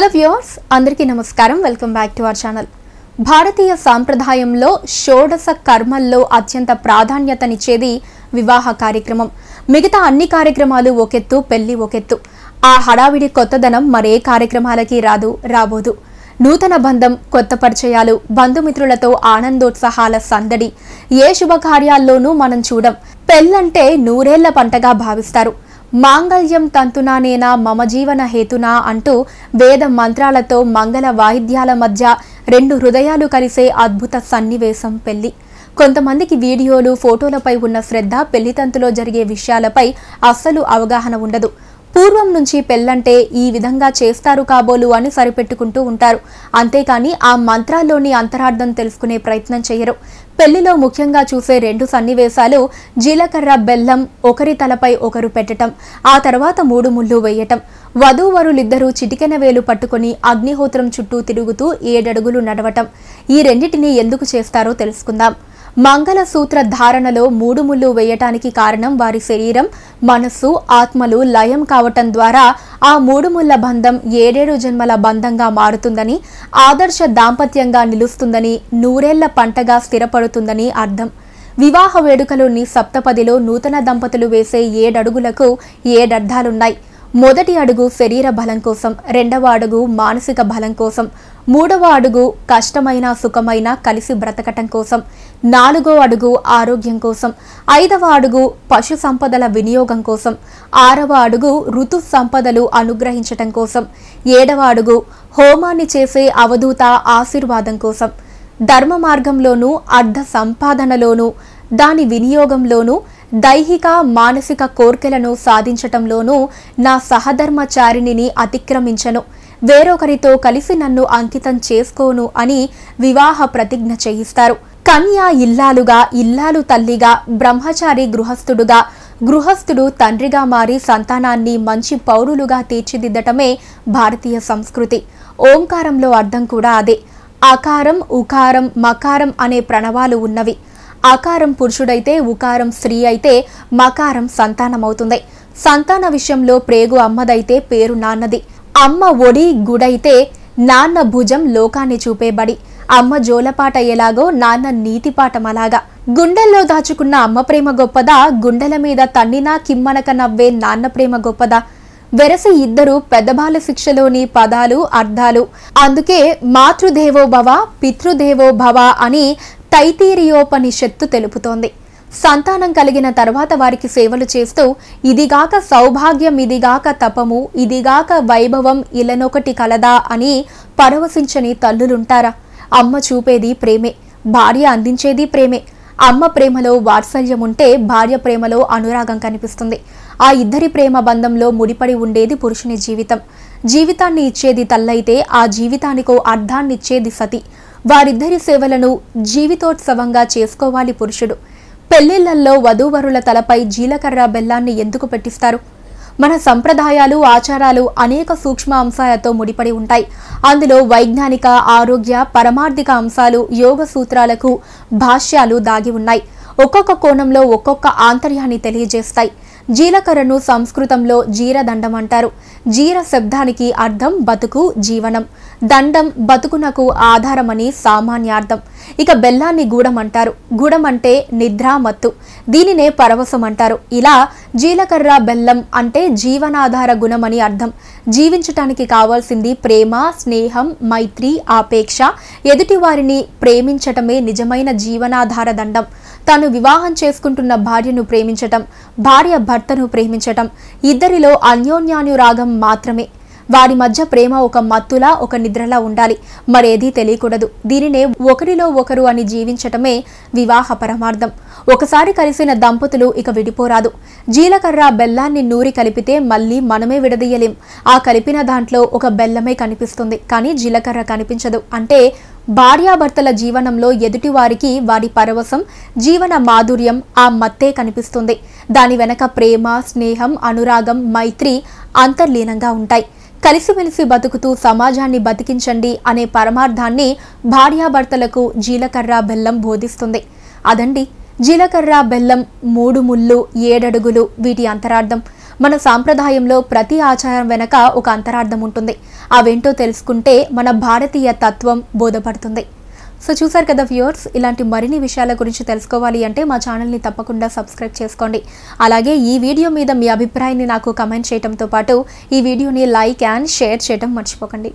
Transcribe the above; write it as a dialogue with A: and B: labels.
A: Hello viewers అందరికీ నమస్కారం. Welcome back to our channel భారతీయ సాంప్రదాయంలో షోడశ కర్మల్లో అత్యంత ప్రాధాన్యతనిచ్చేది వివాహ కార్యక్రమం. మిగతా అన్ని కార్యక్రమాలు ఒకెత్తు పెళ్ళి ఒకెత్తు. ఆ హడావిడి కొత్తదనం మరే కార్యక్రమాలకి రాదు రాబోదు. నూతన బంధం కొత్త పరిచయాలు బంధుమిత్రులతో ఆనందోత్సాహాల సందడి. ఏ శుభకార్యాల్లోనూ మనం చూడం. పెళ్ళంటే నూరేళ్ళ పంటగా భావిస్తారు. మాంగళ్యం తంతునానేనా మమ జీవన హేతునా అంటూ వేద మంత్రాలతో మంగళ వాయిద్యాల మధ్య రెండు హృదయాలు కలిసే అద్భుత సన్నివేశం పెళ్ళి కొంతమందికి వీడియోలు ఫోటోలపై ఉన్న శ్రద్ధ పెళ్ళితంతులో జరిగే విషయాలపై అస్సలు అవగాహన ఉండదు. పూర్వం నుంచి పెళ్ళంటే ఈ విధంగా చేస్తారు కాబోలు అని సరిపెట్టుకుంటూ ఉంటారు. అంతేకాని ఆ మంత్రాల్లోని అంతరార్థం తెలుసుకునే ప్రయత్నం చేయరు. పెళ్ళిలో ముఖ్యంగా చూసే రెండు సన్నివేశాలు జీలకర్ర బెల్లం ఒకరి తలపై ఒకరు పెట్టటం ఆ తర్వాత మూడు ముళ్ళు వేయటం. వధూవరులిద్దరూ చిటికెన వేలు పట్టుకొని అగ్నిహోత్రం చుట్టూ తిరుగుతూ ఏడడుగులు నడవటం. ఈ రెండిటిని ఎందుకు చేస్తారో తెలుసుకుందాం. మంగళసూత్ర ధారణలో మూడు ముళ్ళు వేయటానికి కారణం వారి శరీరం మనస్సు ఆత్మలు లయం కావటం ద్వారా ఆ మూడు ముళ్ళ బంధం ఏడేడు జన్మల బంధంగా మారుతుందని ఆదర్శ దాంపత్యంగా నిలుస్తుందని నూరేళ్ళ పంటగా స్థిరపడుతుందని అర్థం. వివాహ వేడుకలోని సప్తపదిలో నూతన దంపతులు వేసే ఏడడుగులకు ఏడర్థాలున్నాయి. మొదటి అడుగు శరీర బలం కోసం రెండవ అడుగు మానసిక బలం కోసం మూడవ అడుగు కష్టమైన సుఖమైన కలిసి బ్రతకటం కోసం నాలుగో అడుగు ఆరోగ్యం కోసం ఐదవ అడుగు పశు సంపదల వినియోగం కోసం ఆరవ అడుగు ఋతు సంపదలు అనుగ్రహించటం కోసం ఏడవ అడుగు హోమాన్ని చేసే అవధూత ఆశీర్వాదం కోసం ధర్మ మార్గంలోనూ అర్ధ సంపాదనలోనూ దాని వినియోగంలోనూ దైహిక మానసిక కోర్కెలను సాధించటంలోనూ నా సహధర్మచారిణిని అతిక్రమించను. వేరొకరితో కలిసి నన్ను అంకితం చేసుకోను అని వివాహ ప్రతిజ్ఞ చేయిస్తారు. కన్య ఇల్లాలుగా ఇల్లాలు తల్లిగా బ్రహ్మచారి గృహస్థుడుగా గృహస్థుడు తండ్రిగా మారి సంతానాన్ని మంచి పౌరులుగా తీర్చిదిద్దటమే భారతీయ సంస్కృతి. ఓంకారంలో అర్థం కూడా అదే. అకారం ఉకారం మకారం అనే ప్రణవాలు ఉన్నవి. అకారం పురుషుడైతే ఉకారం స్త్రీ అయితే మకారం సంతానమవుతుంది. సంతాన విషయంలో ప్రేగు అమ్మదైతే పేరు నాన్నది. అమ్మ ఒడి గుడైతే నాన్న భుజం లోకాన్ని చూపేబడి అమ్మ జోలపాట ఎలాగో నాన్న నీతిపాఠం అలాగా. గుండెల్లో దాచుకున్న అమ్మ ప్రేమ గొప్పదా? గుండెల మీద తన్నినా కిమ్మనక నవ్వే నాన్న ప్రేమ గొప్పదా? వెరసి ఇద్దరు పెద్దబాల శిక్షలోని పదాలు అర్థాలు. అందుకే మాతృదేవో భవ పితృదేవో భవ అని తైతీరియోపనిషత్తు తెలుపుతోంది. సంతానం కలిగిన తర్వాత వారికి సేవలు చేస్తూ ఇదిగాక సౌభాగ్యం ఇదిగాక తపము ఇదిగాక వైభవం ఇలనొకటి కలదా అని పరవశించని తల్లులుంటారా? అమ్మ చూపేది ప్రేమే భార్య అందించేది ప్రేమే. అమ్మ ప్రేమలో వాత్సల్యం ఉంటే భార్య ప్రేమలో అనురాగం కనిపిస్తుంది. ఆ ఇద్దరి ప్రేమ బంధంలో ముడిపడి ఉండేది పురుషుని జీవితం. జీవితాన్ని ఇచ్చేది తల్లైతే ఆ జీవితానికో అర్థాన్నిచ్చేది సతి. వారిద్దరి సేవలను జీవితోత్సవంగా చేసుకోవాలి పురుషుడు. పెళ్ళిళ్ళల్లో వధూవరుల తలపై జీలకర్ర బెల్లాన్ని ఎందుకు పెట్టిస్తారు? మన సంప్రదాయాలు ఆచారాలు అనేక సూక్ష్మ అంశాలతో ముడిపడి ఉంటాయి. అందులో వైజ్ఞానిక ఆరోగ్య పరమార్థిక అంశాలు యోగ సూత్రాలకు భాష్యాలు దాగి ఉన్నాయి. ఒక్కొక్క కోణంలో ఒక్కొక్క ఆంతర్యాన్ని తెలియజేస్తాయి. జీలకర్రను సంస్కృతంలో జీరదండం అంటారు. జీర శబ్దానికి అర్థం బతుకు జీవనం. దండం బతుకునకు ఆధారమని సామాన్యార్థం. ఇక బెల్లాన్ని గూడం అంటారు. గూడం అంటే నిద్ర మత్తు. దీనినే పరవశం అంటారు. ఇలా జీలకర్ర బెల్లం అంటే జీవనాధార గుణమని అర్థం. జీవించటానికి కావాల్సింది ప్రేమ స్నేహం మైత్రి ఆపేక్ష. ఎదుటి వారిని ప్రేమించటమే నిజమైన జీవనాధార దండం. తాను వివాహం చేసుకుంటున్న భార్యను ప్రేమించటం భార్య భర్తను ప్రేమించటం ఇద్దరిలో అన్యోన్యానురాగం మాత్రమే. వారి మధ్య ప్రేమ ఒక మత్తులా ఒక నిద్రలా ఉండాలి. మరేదీ తెలియకూడదు. దీనినే ఒకరిలో ఒకరు అని జీవించటమే వివాహ పరమార్థం. ఒకసారి కలిసిన దంపతులు ఇక విడిపోరాదు. జీలకర్ర బెల్లాన్ని నూరి కలిపితే మళ్ళీ మనమే విడదీయలేం. ఆ కలిపిన దాంట్లో ఒక బెల్లమే కనిపిస్తుంది. కానీ జీలకర్ర కనిపించదు. అంటే భార్యాభర్తల జీవనంలో ఎదుటివారికి వారి పరవశం జీవన మాధుర్యం ఆ మత్తే కనిపిస్తుంది. దాని వెనక ప్రేమ స్నేహం అనురాగం మైత్రి అంతర్లీనంగా ఉంటాయి. కలిసిమెలిసి బతుకుతూ సమాజాన్ని బతికించండి అనే పరమార్థాన్ని భార్యాభర్తలకు జీలకర్ర బెల్లం బోధిస్తుంది. అదండి జీలకర్ర బెల్లం మూడు ముళ్ళు ఏడడుగులు వీటి అంతరార్థం. మన సాంప్రదాయంలో ప్రతి ఆచారం వెనక ఒక అంతరార్థం ఉంటుంది. అవేంటో తెలుసుకుంటే మన భారతీయ తత్వం బోధపడుతుంది. సో చూసారు కదా వ్యూవర్స్ ఇలాంటి మరిన్ని విషయాల గురించి తెలుసుకోవాలి అంటే మా ఛానల్ని తప్పకుండా సబ్స్క్రైబ్ చేసుకోండి. అలాగే ఈ వీడియో మీద మీ అభిప్రాయాన్ని నాకు కమెంట్ చేయడంతో పాటు ఈ వీడియోని లైక్ అండ్ షేర్ చేయడం మర్చిపోకండి.